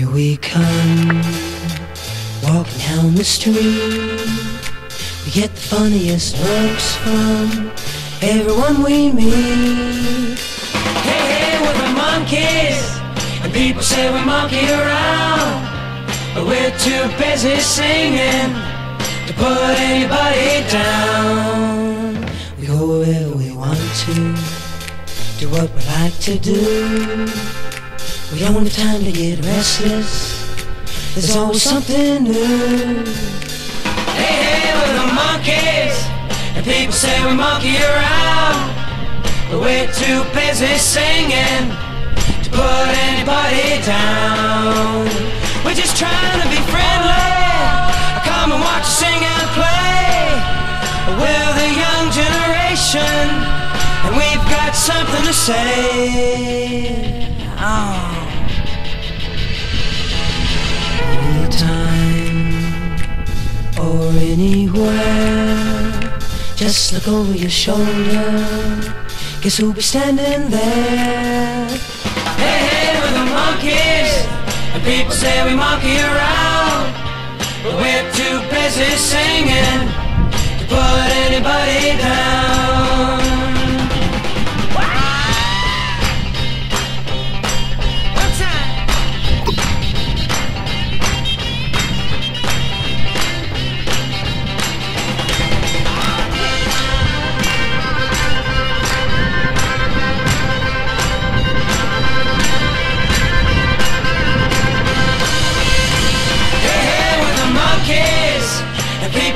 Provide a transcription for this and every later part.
Here we come, walking down the street. We get the funniest looks from everyone we meet. Hey, hey, we're the Monkees, and people say we monkey around. But we're too busy singing to put anybody down. We go wherever we want to, do what we like to do. We don't have time to get restless. There's always something new. Hey, hey, we're the Monkees, and people say we monkey around. But we're too busy singing to put anybody down. We're just trying to be friendly. Come and watch us sing and play. We're the young generation, and we've got something to say. Oh. Anytime or anywhere, just look over your shoulder. Guess who'll be standing there? Hey, hey, we're the Monkees, and people say we monkey around. But we're too busy singing to put anybody down.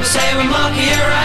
say we're lucky, right?